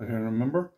I can't remember?